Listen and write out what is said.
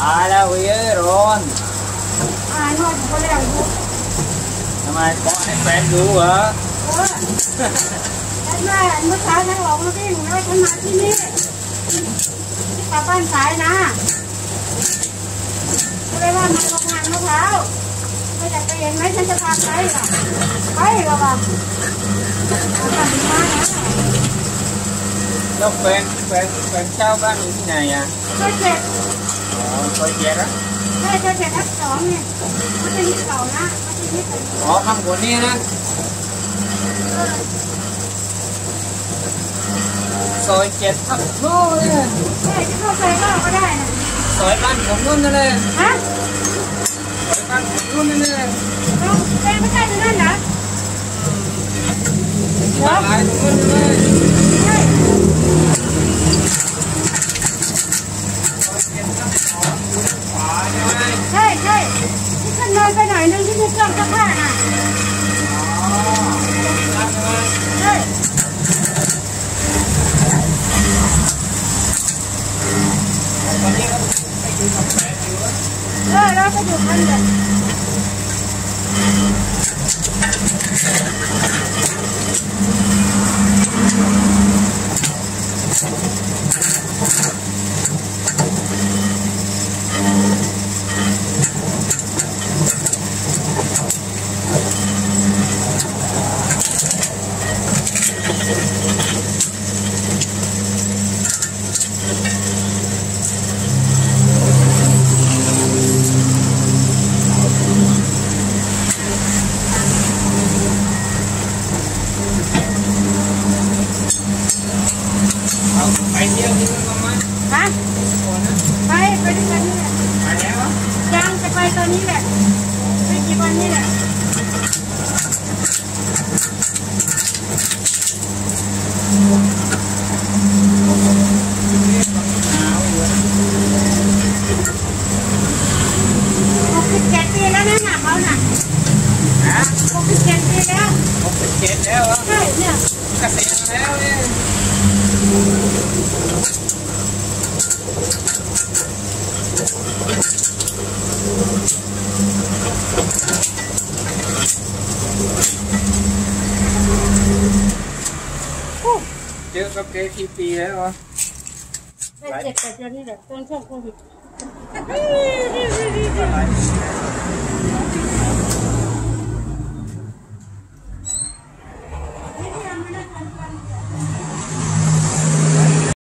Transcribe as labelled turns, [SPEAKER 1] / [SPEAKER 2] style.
[SPEAKER 1] ตายแล้วเว้ยร้อน
[SPEAKER 2] อ่านว่าเขาเรียกลูก
[SPEAKER 1] ทำไมเกาะให้แฟนดูเหรอ
[SPEAKER 2] เออฉันว่าเมื่อเช้าฉันหลงมาที่หนูแล้วฉันมาที่นี่ที่กลับบ้านสายนะก็เลยว่ามาโรงงานมะพร้าวไม่อยากไปเห็นไหมฉันจะพาไปล่ะไปหรอวะเอากลับมานะ
[SPEAKER 1] แล้วแฟนแฟนแฟนเช่าบ้านอยู่ที่ไหนอะ
[SPEAKER 2] ช่วยเจ็ด
[SPEAKER 1] อ๋อซอยเจ็ดอะ
[SPEAKER 2] ใช่ช่วยเจ็ดทับสองเนี่ยมันจะยึดเก่านะมันจะยึดเก่า
[SPEAKER 1] อ๋อข้างบนนี่นะซอยเจ็ดทับโน่เลย
[SPEAKER 2] ใช่ที่เข้าใจก็ก็ได้นะ
[SPEAKER 1] ซอยบ้านผมนู่นนั่นเลย
[SPEAKER 2] ฮะ
[SPEAKER 1] ซอยบ้านผมนู่นนั่นเลย
[SPEAKER 2] เราเองไม่ใช่ที่นั่นเหรอ
[SPEAKER 1] บ้านหลายตรงนู้นเลย
[SPEAKER 2] ใช่
[SPEAKER 1] ซอยเจ็ดทับสองอยู่ด้านขวาใช่ไหม
[SPEAKER 2] ใช่ใช่ที่ขึ้นเนินไปหน่อยนึงที่มีเครื่องซักผ้าน่ะ
[SPEAKER 1] อ๋อร้านใช่ไหม
[SPEAKER 2] ใช่
[SPEAKER 1] ตอนนี้ก็ไปดูกับแฟนอยู่
[SPEAKER 2] เออเรา
[SPEAKER 1] chứ có cái khi pi đấy không? Đây, chặt chặt cho nên
[SPEAKER 2] là con không không.